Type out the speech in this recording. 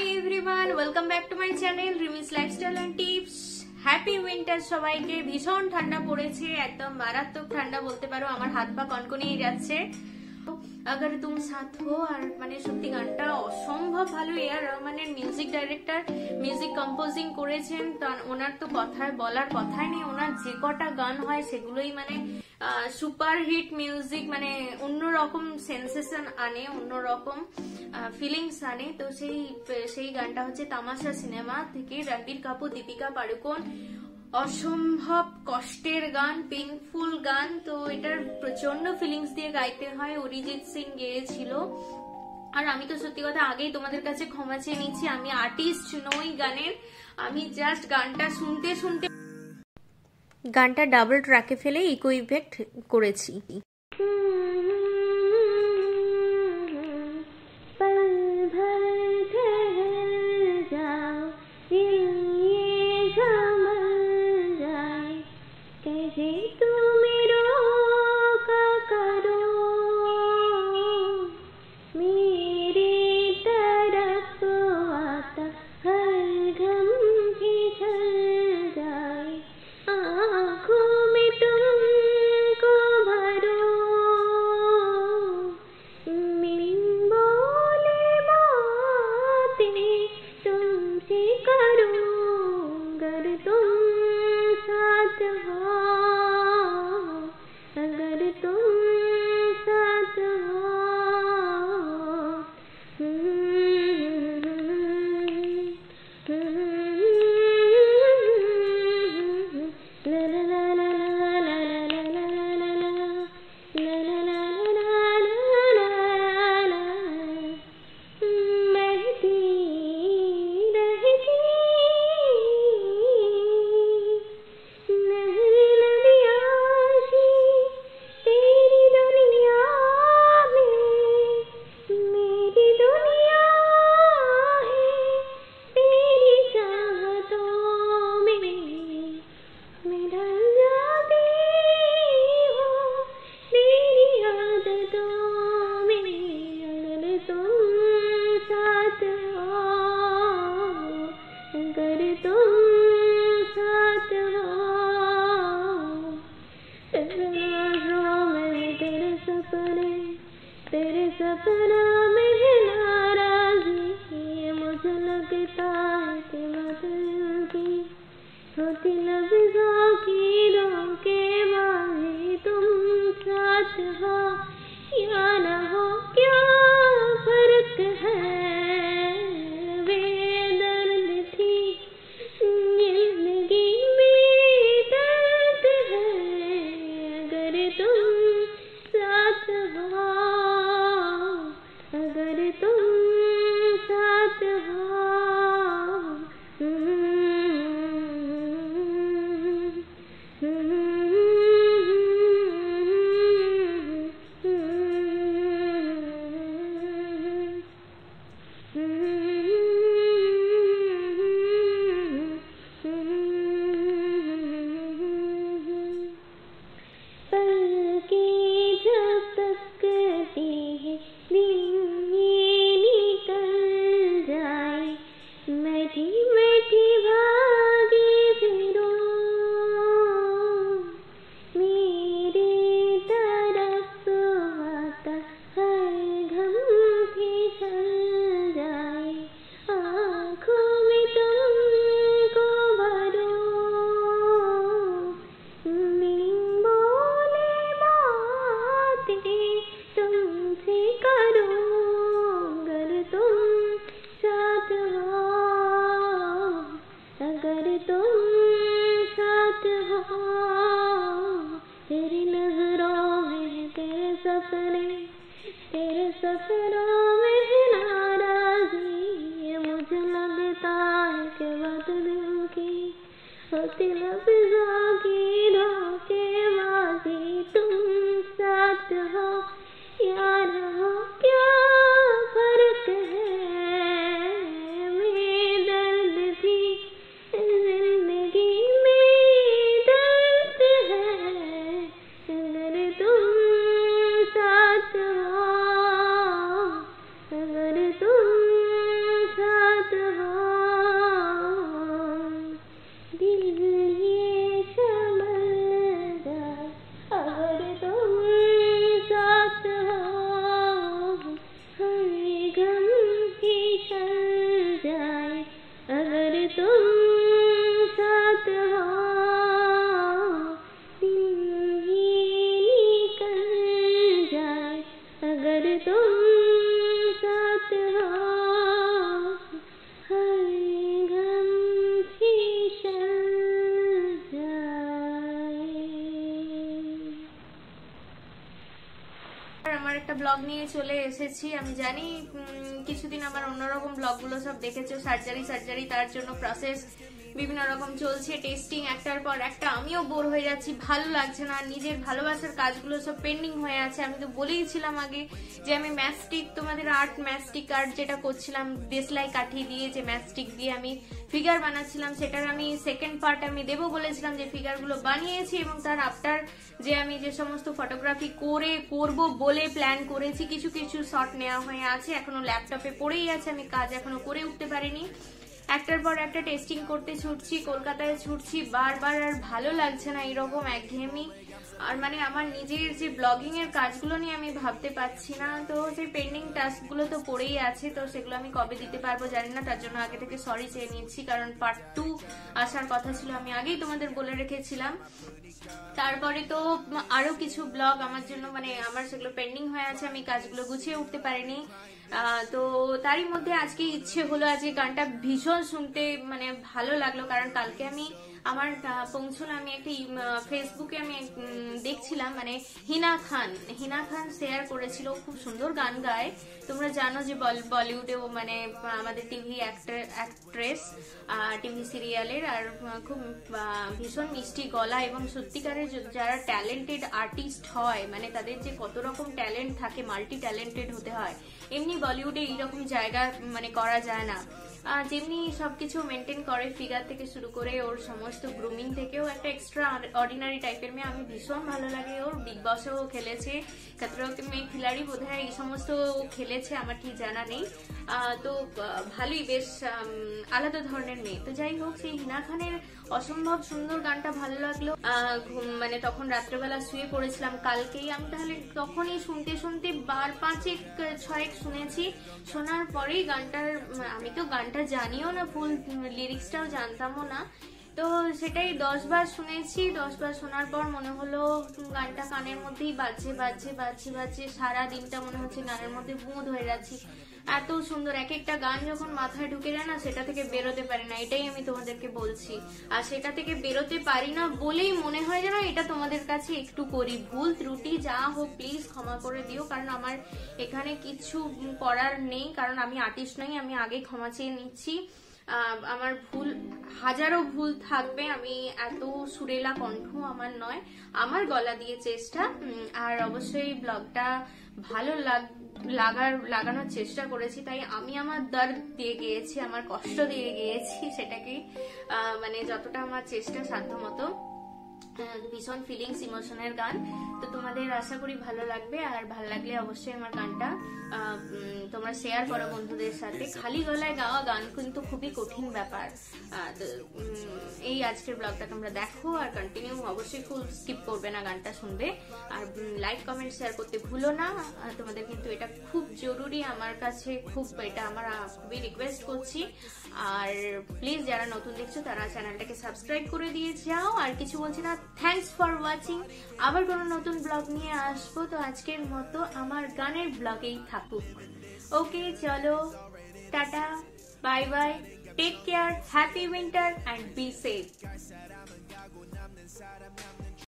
Hi everyone welcome back to my channel রিমিস lifestyle and tips happy winter সবাইকে। ভীষণ ঠান্ডা পড়েছে, একদম মারাত্মক ঠান্ডা বলতে পারো। আমার হাত পা কনকনেই যাচ্ছে। আগার তুম সাথ হো আর মানে সত্যি গানটা অসম্ভব ভালো এয়ার রহমানের মিউজিক ডাইরেক্টর মিউজিক কম্পোজিং করেছেন ওনার তো কথায় বলার কথাই নেই ওনার যে কটা গান হয় সেগুলোই মানে সুপার হিট মিউজিক মানে অন্যরকম সেন্সেশন আনে অন্যরকম ফিলিংস আনে তো সেই সেই গানটা হচ্ছে তামাশা সিনেমা থেকে রণবীর কাপুর দীপিকা পাড়ুকোন অসম্ভব কষ্টের গান পেনফুল গান। তো এটার প্রচণ্ড ফিলিংস দিয়ে গাইতে হয়। অরিজিৎ সিং গেয়েছিল। আর আমি তো সত্যি কথা আগেই তোমাদের কাছে ক্ষমা চেয়ে নিচ্ছি। আমি আর্টিস্ট নই গানের। আমি জাস্ট গানটা শুনতে শুনতে গানটা ডাবল ট্র্যাকে ফেলে ইকো ইফেক্ট করেছি। सपने तेरे सपनों में है नाराजी मुझे लगता है कि बदल की होती लफ्जों ব্লগ নিয়ে চলে এসেছি, আমি জানি কিছুদিন আমার অন্যরকম ব্লগগুলো সব দেখেছ সার্জারি সার্জারি তার জন্য প্রসেস বিভিন্ন রকম চলছে টেস্টিং একটার পর একটা। আমিও বোর হয়ে যাচ্ছি, ভালো লাগছে না, নিজের ভালোবাসার কাজগুলো সব পেন্ডিং হয়ে আছে। আমি তো বলেইছিলাম আগে যে আমি ম্যাস্টিক তোমাদের আর্ট ম্যাস্টিক আর্ট যেটা করছিলাম, দেশলাই কাঠি দিয়ে যে ম্যাস্টিক দিয়ে আমি ফিগার বানাচ্ছিলাম, সেটার আমি সেকেন্ড পার্ট আমি দেবো বলেছিলাম যে ফিগারগুলো বানিয়েছি এবং তার আফটার যে আমি যে সমস্ত ফটোগ্রাফি করে, করব বলে প্ল্যান করেছি, কিছু কিছু শট নেওয়া হয়ে আছে, এখনও ল্যাপটপে পড়েই আছে, আমি কাজ এখনও করে উঠতে পারিনি। একটার পর একটা টেস্টিং করতে ছুটছি, কলকাতায় ছুটছি, বারবার আর ভালো লাগছে না এরকম একঘেয়েমি। আর মানে আমার নিজের যে ব্লগিং এর কাজগুলো নিয়ে আমি ভাবতে পারছি না, তো সেই পেন্ডিং টাস্কগুলো তো পড়েই আছে, তো সেগুলো আমি কবে দিতে পারব জানি না, তার জন্য আগে থেকে সরি চেয়ে নিচ্ছি, কারণ পার্ট টু আসার কথা ছিল, আমি আগেই তোমাদের বলে রেখেছিলাম। তারপরে তো আরও কিছু ব্লগ আমার জন্য মানে আমার সেগুলো পেন্ডিং হয়ে আছে, আমি কাজগুলো গুছিয়ে উঠতে পারিনি। তো তারই মধ্যে আজকে ইচ্ছে হলো, আজকে গানটা ভীষণ শুনতে মানে ভালো লাগল, কারণ কালকে আমি আমার পৌঁছলো আমি একটা ফেসবুকে আমি দেখছিলাম মানে হিনা খান। হিনা খান শেয়ার করেছিল, খুব সুন্দর গান গায়। তোমরা জানো যে বল- বলিউডেও মানে আমাদের টিভি অ্যাক্ট্রেস টিভি সিরিয়ালের আর খুব ভীষণ মিষ্টি গলা এবং সত্যিকারের যারা ট্যালেন্টেড আর্টিস্ট হয় মানে তাদের যে কত রকম ট্যালেন্ট থাকে মাল্টি ট্যালেন্টেড হতে হয়, এমনি বলিউডে এইরকম জায়গা মানে করা যায় না। যেমনি সবকিছু মেনটেন করে ফিগার থেকে শুরু করে ওর সমস্ত গ্রুমিং থেকেও একটা এক্সট্রা অর্ডিনারি টাইপের মেয়ে আমি ভীষণ ভালো লাগে। ওর বিগ বসেও খেলেছে কাতরাতে মেয়ে খিলাড়ি বোধ হয় এই সমস্ত খেলেছে, আমার ঠিক জানা নেই। তো ভালোই, বেশ আলাদা ধরনের মেয়ে। তো যাই হোক, সেই হিনা খানের অসম্ভব সুন্দর গানটা ভালো লাগল। মানে তখন রাত্রেবেলা শুয়ে পড়েছিলাম। কালকেই আমি তাহলে তখনই শুনতে শুনতে বার পাঁচেক, ছয়েক শুনেছি। শোনার পরেই গানটার, আমি তো গানটা জানিও না ফুল লিরিক্সটাও জানতামও না। তো সেটাই দশ বার শুনেছি। দশ বার শোনার পর মনে হলো গানটা কানের মধ্যেই বাজছে বাজছে বাজছে বাজছে। সারা দিনটা মনে হচ্ছে গানের মধ্যে বুঁদ হয়ে যাচ্ছি। এত সুন্দর এক একটা গান যখন মাথায় ঢুকে যায় না, সেটা থেকে বেরোতে পারি না, এটাই আমি তোমাদেরকে বলছি। আর সেটা থেকে বেরোতে পারি না বলেই মনে হয় যেন এটা তোমাদের কাছে একটু করি। ভুল, ত্রুটি, যা হোক প্লিজ ক্ষমা করে দিও, কারণ আমার এখানে কিছু করার নেই, কারণ আমি আর্টিস্ট নই, আমি আগে ক্ষমা চেয়ে নিচ্ছি। আমার ভুল, হাজারো ভুল থাকবে, আমি এত সুরেলা কণ্ঠ আমার নয়, আমার গলা দিয়ে চেষ্টা। আর অবশ্যই ব্লগটা ভালো লাগ- লাগার, লাগানোর চেষ্টা করেছি, তাই আমি আমার দর্দ দিয়ে গিয়েছি, আমার কষ্ট দিয়ে গিয়েছি সেটাকে মানে যতটা আমার চেষ্টা সাধ্য মতো ভীষণ ফিলিংস ইমোশনের গান। তো তোমাদের আশা করি ভালো লাগবে। আর ভালো লাগলে অবশ্যই আমার গানটা তোমরা শেয়ার করো বন্ধুদের সাথে। খালি গলায় গাওয়া গান কিন্তু খুবই কঠিন ব্যাপার। এই আজকের ব্লগটা তোমরা দেখো আর কন্টিনিউ অবশ্যই ফুল স্কিপ করবে না গানটা শুনবে। আর লাইক কমেন্ট শেয়ার করতে ভুলো না। তোমাদের কিন্তু এটা খুব জরুরি আমার কাছে। খুব এটা আমার খুবই রিকোয়েস্ট করছি। আর প্লিজ যারা নতুন দেখছ, তারা চ্যানেলটাকে সাবস্ক্রাইব করে দিয়ে যাও। আর কিছু বলছি না থ্যাঙ্কস ফর ওয়াচিং আবার কোনো নতুন ব্লগ নিয়ে আসব, তো আজকের মতো আমার গানের ব্লগেই থাকুক। ওকে চলো, tata bye bye take care happy winter and be safe